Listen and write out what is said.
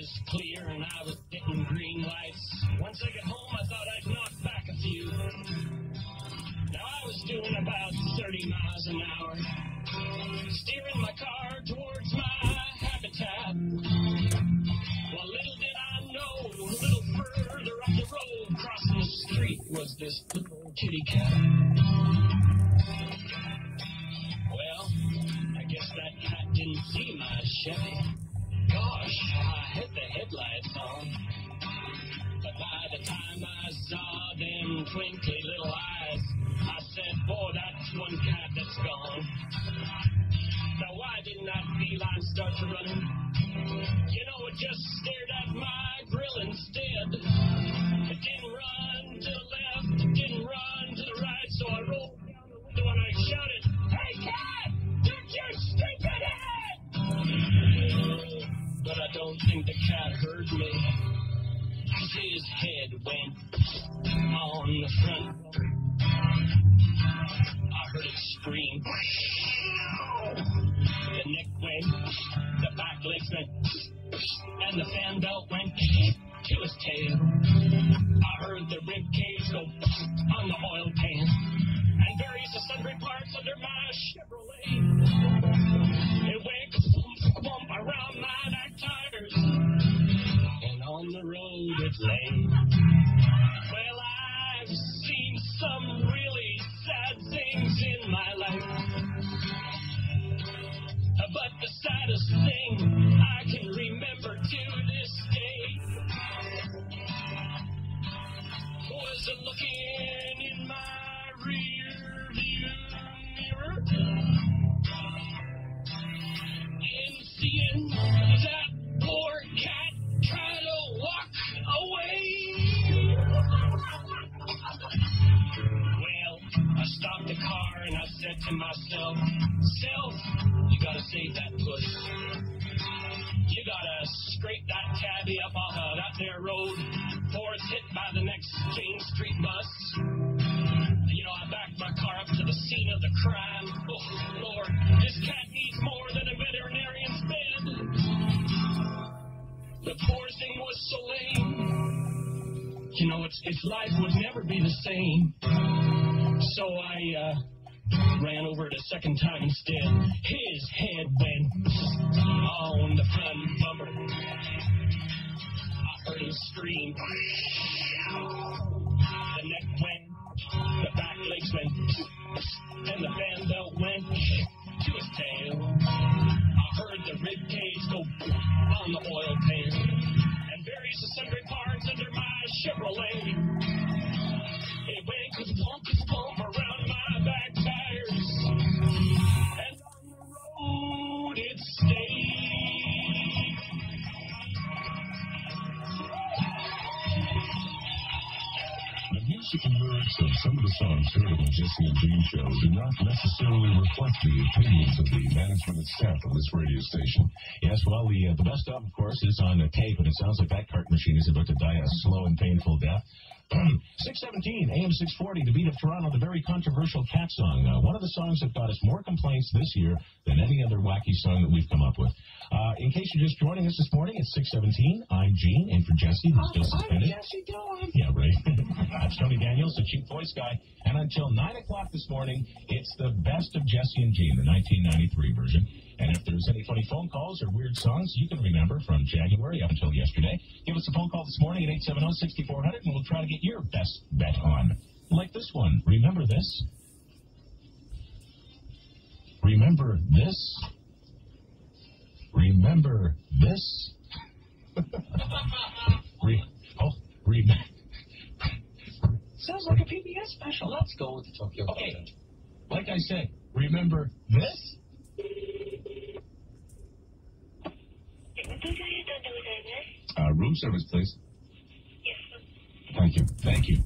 was clear and I was getting green lights. Once I got home, I thought I'd knock back a few. Now I was doing about 30 miles an hour, steering my car towards my habitat. Well, little did I know, a little further up the road, crossing the street, was this little kitty cat. Well, I guess that cat didn't see my Chevy. I hit the headlights on. But by the time I saw them twinkly little eyes, I said, boy, that's one cat that's gone. Now, why didn't that feline start to running? You know, it just stared at my grill instead. It didn't run to the left, don't think the cat heard me. 'cause his head went on the front. I heard it scream. The neck went, the back legs went, and the fan belt went to his tail. I heard the rib cage go on the oil to myself, Self, you gotta save that puss. You gotta scrape that tabby up off of that there road before it's hit by the next Jane Street bus. You know, I backed my car up to the scene of the crime. Oh, Lord, this cat needs more than a veterinarian's bed. The poor thing was so lame. You know, its, its life would never be the same. So I uh, ran over it a second time instead. His head went on the front bumper. I heard him scream. The neck went, the back legs went, and the fan belt went to his tail. I heard the rib cage go on the oil pan, and various sundry parts under my Chevrolet. The lyrics of some of the songs heard on the Jesse and Gene show do not necessarily reflect the opinions of the management and staff of this radio station. Yes, well, the uh, the best of, of course, is on the tape, and it sounds like that cart machine is about to die a slow and painful death. 617 AM 640, the beat of Toronto, the very controversial cat song. Uh, one of the songs that got us more complaints this year than any other wacky song that we've come up with. Uh, in case you're just joining us this morning, it's 617. I'm Gene, and for Jesse, who's still suspended. Jesse doing? Yeah, right. That's Tony Daniels, the chief voice guy. And until 9 o'clock this morning, it's the best of Jesse and Gene, the 1993 version. And if there's any funny phone calls or weird songs you can remember from January up until yesterday, give us a phone call this morning at 870-6400 and we'll try to get your best bet on. Like this one. Remember this? Remember this? Remember this? Re- oh, remember. Sounds like a PBS special. Let's go with the Tokyo Okay. Content. Like I said, remember this? Uh, room service, please. Yes. Thank you. Thank you.